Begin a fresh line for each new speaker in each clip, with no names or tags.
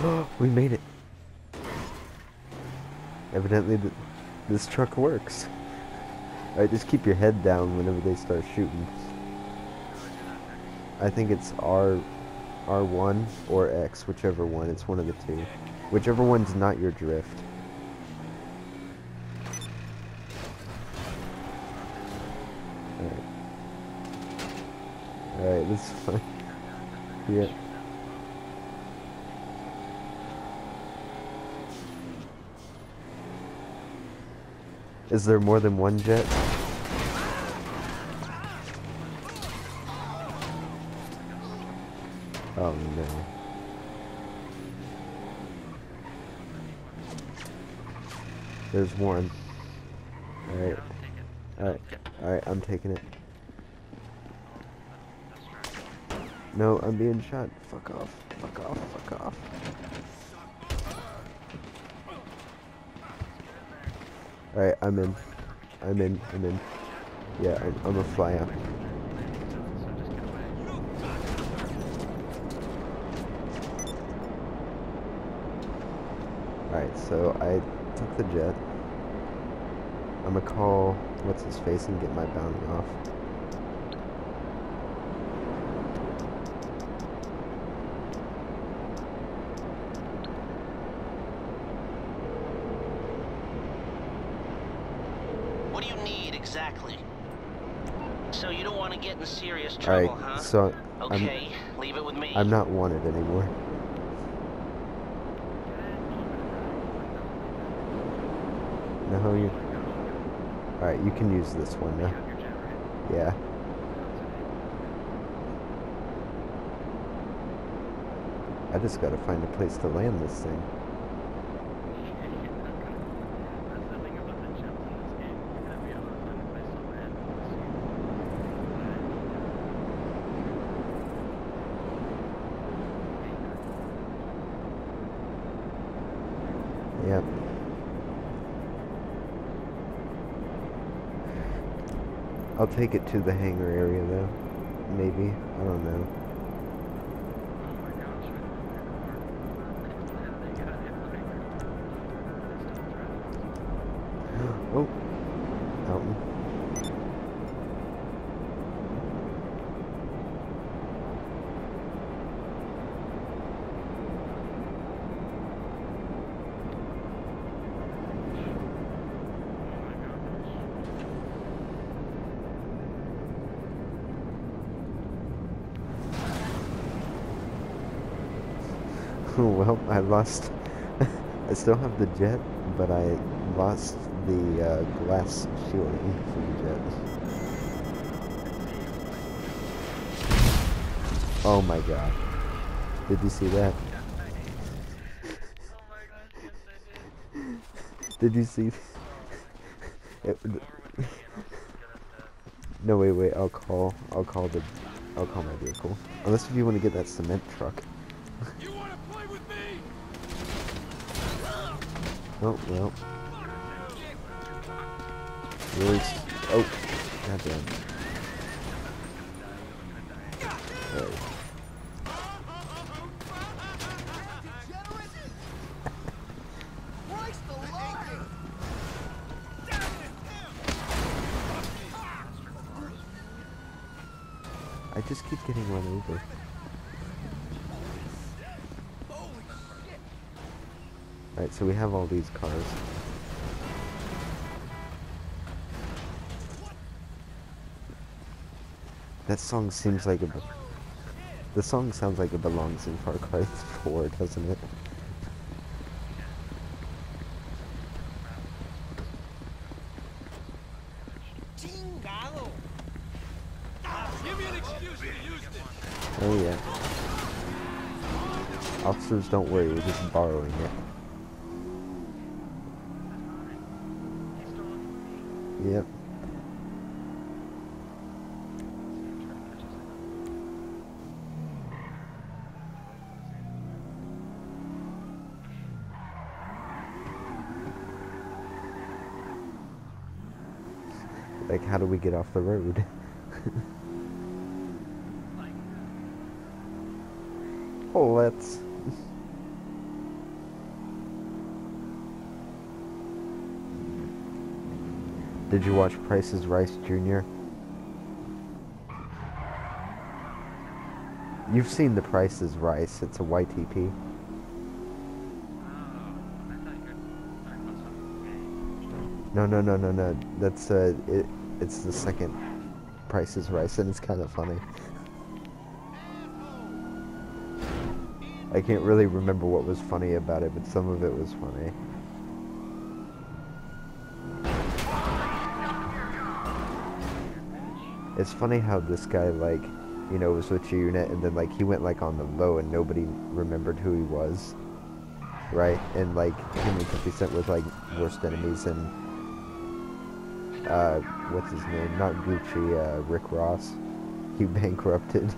we made it. Evidently, th this truck works. Alright, just keep your head down whenever they start shooting. I think it's R, R1 or X, whichever one. It's one of the two. Whichever one's not your drift. Alright. Alright, this is fine. Yeah. Is there more than one jet? Oh no. There's one. Alright. Alright. Alright, I'm taking it. No, I'm being shot. Fuck off. Fuck off. Fuck off. Alright, I'm in. I'm in. I'm in. Yeah, I'm, I'm a fly out. Alright, so I took the jet. I'm gonna call what's his face and get my bounty off.
What do you need exactly? So you don't want to get in serious trouble, huh?
so I'm
leave it with me.
I'm not wanted anymore. No, you. Alright, you can use this one now. Yeah. I just gotta find a place to land this thing. Yep. I'll take it to the hangar area though. Maybe. I don't know. Well, I lost. I still have the jet, but I lost the uh, glass shielding for the jet. Oh my god. Did you see that? Did you see? It, no, wait, wait. I'll call. I'll call the. I'll call my vehicle. Unless if you want to get that cement truck.
With me?
Oh well. Really? Oh, goddamn. I just keep getting run over. Alright, so we have all these cars. That song seems like be- The song sounds like it belongs in Far Cry 4, doesn't it? Oh yeah. Officers, don't worry, we're just borrowing it. Yep. Like, how do we get off the road? oh, let's.
Did you watch Price's Rice Jr.? You've seen The Price is Rice. It's a YTP. No, no, no, no, no. That's uh, it. It's the second Price is Rice, and it's kind of funny. I can't really remember what was funny about it, but some of it was funny. It's funny how this guy, like, you know, was with your unit, and then, like, he went, like, on the low, and nobody remembered who he was. Right? And, like, him and 50 Cent was, like, worst enemies, and, uh, what's his name? Not Gucci, uh, Rick Ross. He bankrupted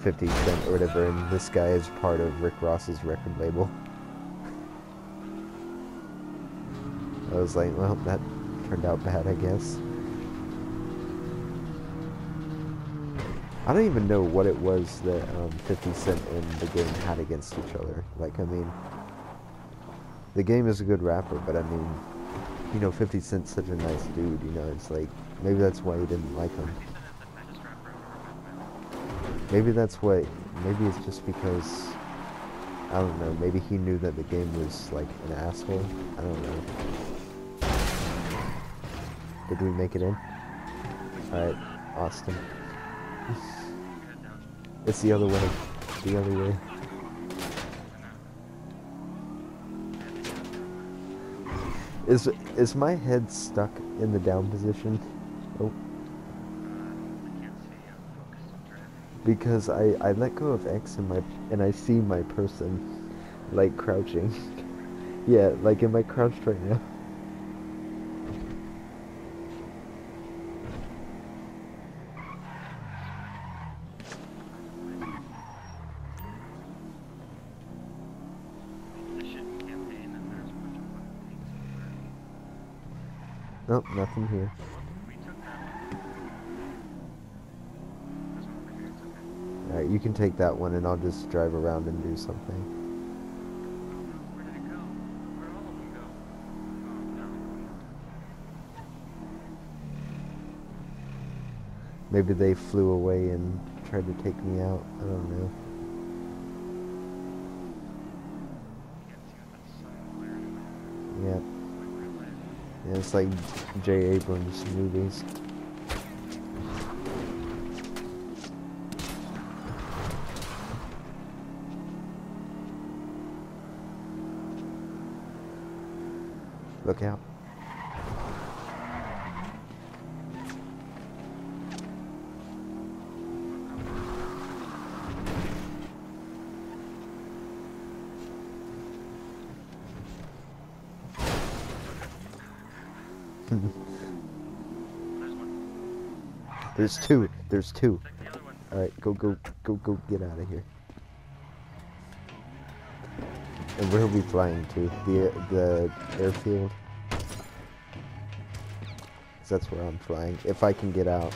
50 Cent or whatever, and this guy is part of Rick Ross's record label. I was like, well, that turned out bad, I guess. I don't even know what it was that um, 50 Cent and the game had against each other. Like, I mean, the game is a good rapper, but I mean, you know, 50 Cent's such a nice dude, you know, it's like, maybe that's why he didn't like him. Maybe that's what, maybe it's just because, I don't know, maybe he knew that the game was, like, an asshole. I don't know. Did we make it in? Alright, Austin. It's the other way. The other way. Is is my head stuck in the down position? Oh. Because I, I let go of X and my and I see my person like crouching. yeah, like am I crouched right now? Nope, nothing here. Alright, you can take that one and I'll just drive around and do something. Maybe they flew away and tried to take me out. I don't know. Yep. Yeah, it's like J. Abrams movies. Look out. There's two. There's two. Alright, go, go, go, go, get out of here. And where are we flying to? The, the airfield? That's where I'm flying. If I can get out.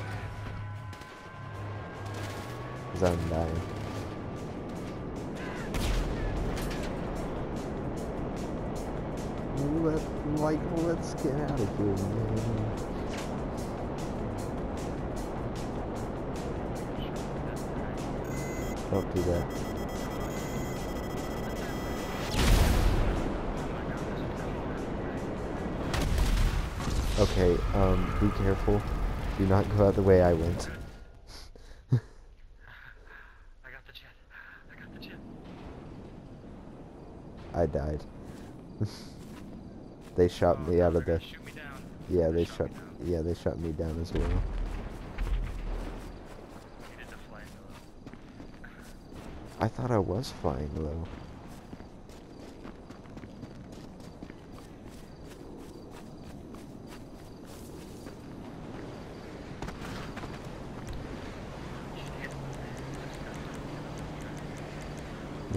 Cause I'm dying. Let, like, let's get out of here, man. Don't do that. Okay, um, be careful. Do not go out the way I went.
I got the jet. I got the jet.
I died. they shot me out of the...
Shoot me down.
Yeah, they
Shot
shot...
me down.
Yeah, they shot me down as well.
You did the flying low.
I thought I was flying low.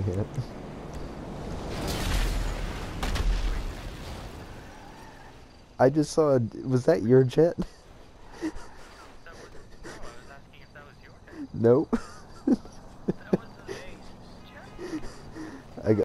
Yep. I just saw. A, was that your jet?
No, I was asking if that was yours.
nope.